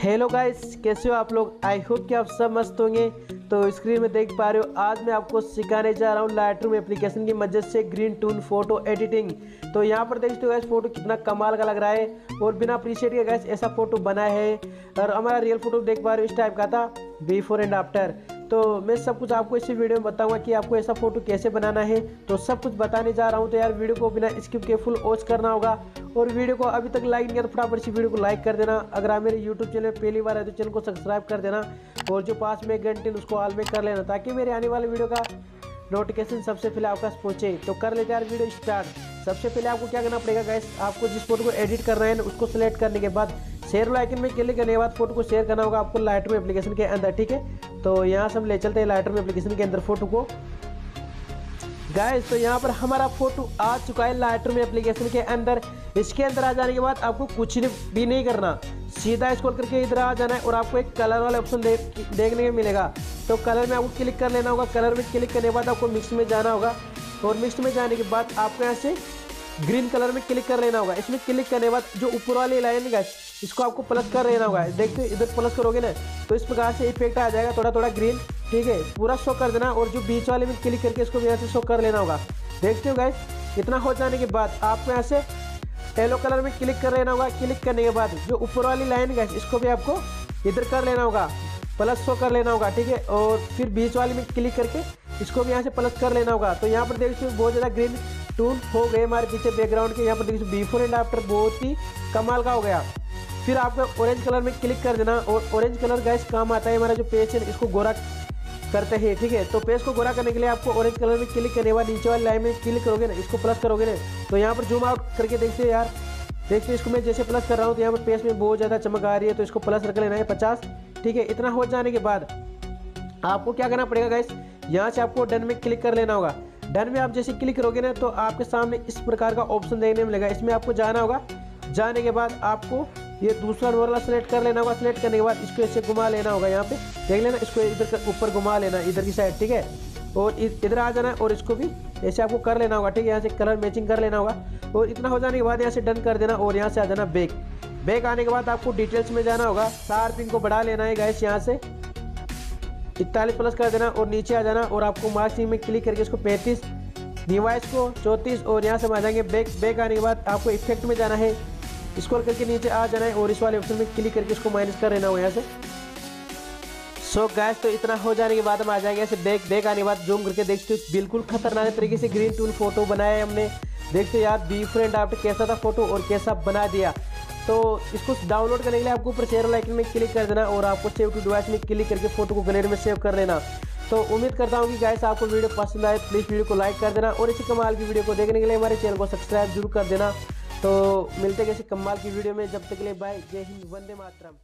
Hello guys कैसे हो आप लोग? आई होप कि आप सब मस्त होंगे। तो स्क्रीन में देख पा रहे हो, आज मैं आपको सिखाने जा रहा हूँ लाइट रूम एप्लीकेशन की मदद से ग्रीन टून फ़ोटो एडिटिंग तो यहाँ पर देखते हो गैस फ़ोटो कितना कमाल का लग रहा है। और बिना अप्रिशिएट के गैस ऐसा फ़ोटो बना है। और हमारा रियल फ़ोटो देख पा रहे हो इस टाइप का था बिफोर एंड आफ्टर तो मैं सब कुछ आपको इसी वीडियो में बताऊँगा कि आपको ऐसा फ़ोटो कैसे बनाना है। तो सब कुछ बताने जा रहा हूँ तो यार वीडियो को बिना स्किप के फुल वॉच करना होगा। और वीडियो को अभी तक लाइक नहीं किया तो फटाफट इसी वीडियो को लाइक कर देना। अगर आप मेरे यूट्यूब चैनल पहली बार है तो चैनल को सब्सक्राइब कर देना। और जो पास में घंटे उसको ऑल में कर लेना ताकि मेरे आने वाले वीडियो का नोटिफिकेशन सबसे पहले आपके पास पहुँचे तो कर लेते हैं वीडियो स्टार्ट सबसे पहले आपको क्या करना पड़ेगा गैस आपको जिस फ़ोटो को एडिट कर रहे हैं, उसको सिलेक्ट करने के बाद शेयर लाइकन में क्लिक करने के बाद फ़ोटो को शेयर करना होगा आपको लाइट एप्लीकेशन के अंदर, ठीक है? तो यहाँ से हम ले चलते हैं लाइट एप्लीकेशन के अंदर फ़ोटो को। गाइस तो यहाँ पर हमारा फ़ोटो आ चुका है लाइट एप्लीकेशन के अंदर। इसके अंदर आ जाने के बाद आपको कुछ भी नहीं करना। सीधा स्क्रॉल करके इधर आ जाना है और आपको एक कलर वाला ऑप्शन दे, देखने को मिलेगा। तो कलर में आपको क्लिक कर लेना होगा। कलर में क्लिक करने के बाद आपको मिक्स में जाना होगा। और मिक्स में जाने के बाद आपको यहाँ से ग्रीन कलर में क्लिक कर लेना होगा। इसमें क्लिक करने के बाद जो ऊपर वाली लाइन है इसको आपको प्लस कर लेना होगा। देखते इधर प्लस करोगे ना तो इस प्रकार से इफ़ेक्ट आ जाएगा। थोड़ा थोड़ा ग्रीन ठीक है, पूरा शो कर देना और जो बीच वाले में क्लिक करके इसको भी यहाँ से शो कर लेना होगा। देखते हो गाइस इतना हो जाने के बाद आपको यहाँ से येलो कलर में क्लिक कर लेना होगा। क्लिक करने के बाद जो ऊपर वाली लाइन गैस इसको भी आपको इधर कर लेना होगा प्लस शो कर लेना होगा, ठीक है? और फिर बीच वाली में क्लिक करके इसको भी यहाँ से प्लस कर लेना होगा। तो यहाँ पर देखते हो, बहुत ज़्यादा ग्रीन टून हो गए हमारे पीछे बैकग्राउंड के। यहाँ पर देखिए बिफोर एंड आफ्टर बहुत ही कमाल का हो गया। फिर आपको ऑरेंज कलर में क्लिक कर देना और ऑरेंज कलर गैस काम आता है हमारा जो पेज है इसको गोरा करते हैं, ठीक है? तो पेज को गोरा करने के लिए आपको ऑरेंज कलर में क्लिक करने बाद नीचे वाली लाइन में क्लिक करोगे ना, इसको प्लस करोगे ना तो यहाँ पर जूम आउट करके देखते हो यार। देखते इसको मैं जैसे प्लस कर रहा हूँ तो यहाँ पर पेज में बहुत ज़्यादा चमक आ रही है तो इसको प्लस रख लेना है पचास, ठीक है? इतना हो जाने के बाद आपको क्या करना पड़ेगा गैस यहाँ से आपको डन में क्लिक कर लेना होगा। डन में आप जैसे क्लिक करोगे ना तो आपके सामने इस प्रकार का ऑप्शन देखने मिलेगा। इसमें आपको जाना होगा। जाने के बाद आपको ये दूसरा वाला सेलेक्ट कर लेना होगा सेलेक्ट करने के बाद इसको ऐसे घुमा लेना होगा यहाँ पे। देख लेना, इसको इधर ऊपर घुमा लेना, इधर की साइड ठीक है? और इधर आ जाना और इसको भी ऐसे आपको कर लेना होगा, ठीक है? यहाँ से कलर मैचिंग कर लेना होगा। और इतना हो जाने के बाद यहाँ से डन कर देना और यहाँ से आ जाना बैक बैक आने के बाद आपको डिटेल्स में जाना होगा। सार पिन को बढ़ा लेना है गैस यहाँ से। इकतालीस प्लस कर देना और नीचे आ जाना और आपको मार्क्सिंग में क्लिक करके इसको पैंतीस डिवाइस को चौंतीस और यहाँ से हम आ जाएँगे बैक बैक आने के बाद आपको इफ़ेक्ट में जाना है। स्क्रॉल करके नीचे आ जाना है और इस वाले ऑप्शन में क्लिक करके इसको माइनस कर लेना हो यहाँ से। सो so गैस तो इतना हो जाने के बाद हम आ जाएँगे ऐसे बैक बैक आने के बाद जूम करके देखते बिल्कुल खतरनाक तरीके से ग्रीन टूल फ़ोटो बनाया हमने। देखते यार फ्रेंड आफ्टर कैसा था फ़ोटो और कैसा बना दिया। तो इसको डाउनलोड करने के लिए आपको ऊपर शेयर लाइकन में क्लिक कर देना और आपको सेव टू डिवाइस में क्लिक करके फ़ोटो को गैलरी में सेव कर लेना। तो उम्मीद करता हूँ कि गैस आपको वीडियो पसंद आए प्लीज़ वीडियो को लाइक कर देना और इसी कमाल की वीडियो को देखने के लिए हमारे चैनल को सब्सक्राइब ज़रूर कर देना। तो मिलते किसी कमाल की वीडियो में, जब तक के लिए बाय जय हिंद, वंदे मातरम.